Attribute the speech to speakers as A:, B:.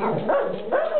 A: Ha, ha, ha!